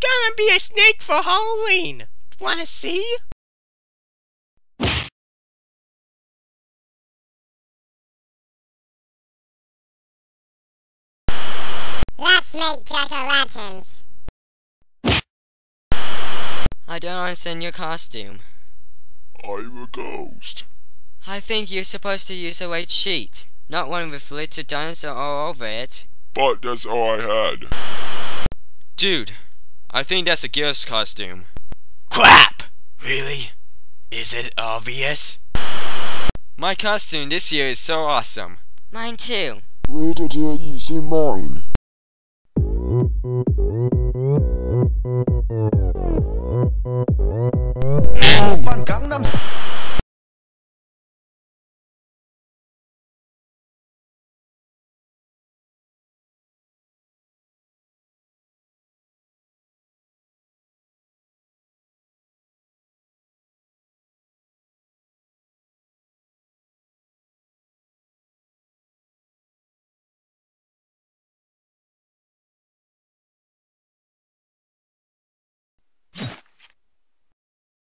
gonna be a snake for Halloween. Wanna see? Let's make jack-o'-lanterns. I don't understand your costume. I'm a ghost. I think you're supposed to use a white sheet, not one with little dinosaur all over it. But that's all I had. Dude, I think that's a ghost costume. Crap! Really? Is it obvious? My costume this year is so awesome. Mine too. Wait until you see mine. Open Gangnam